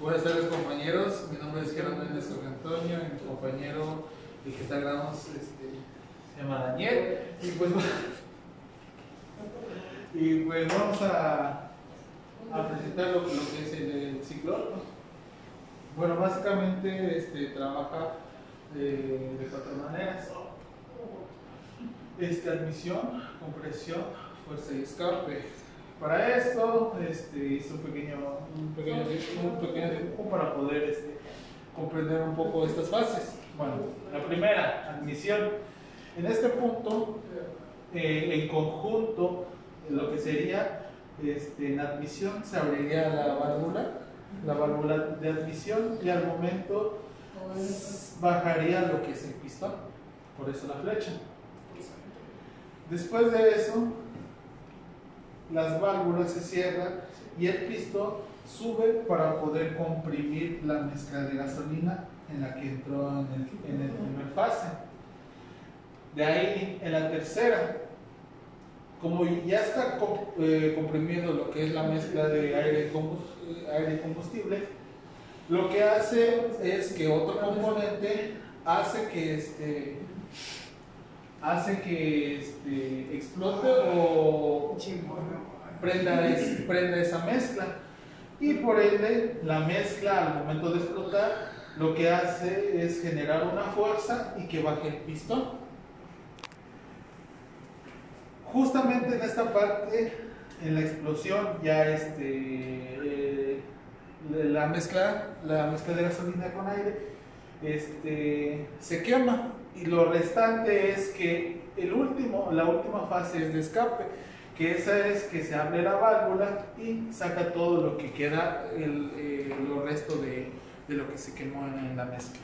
Buenas tardes compañeros, mi nombre es Gerardo Méndez Antonio mi compañero, el que está grabando, este, se llama Daniel. Y pues, y pues vamos a, a presentar lo, que es el, el ciclón. Bueno, básicamente este, trabaja de, de cuatro maneras. Este, admisión, compresión, fuerza y escape. Para esto este, hice un pequeño, un pequeño, dibujo para poder este, comprender un poco estas fases. Bueno, la primera, admisión. En este punto, eh, en conjunto, lo que sería este, en admisión se abriría la válvula, la válvula de admisión y al momento bajaría lo que es el pistón, por eso la flecha. Después de eso, las válvulas se cierran y el pistón sube para poder comprimir la mezcla de gasolina en la que entró en el, en el primer fase. De ahí, en la tercera, como ya está eh, comprimido lo que es la mezcla de aire y combustible, lo que hace es que otro componente hace que este hace que este, explote o prenda, es, prenda esa mezcla. Y por ende, la mezcla al momento de explotar lo que hace es generar una fuerza y que baje el pistón. Justamente en esta parte, en la explosión, ya este, eh, la, mezcla, la mezcla de gasolina con aire este, se quema y lo restante es que el último, la última fase es de escape, que esa es que se abre la válvula y saca todo lo que queda, el, eh, lo resto de, de lo que se quemó en la mezcla.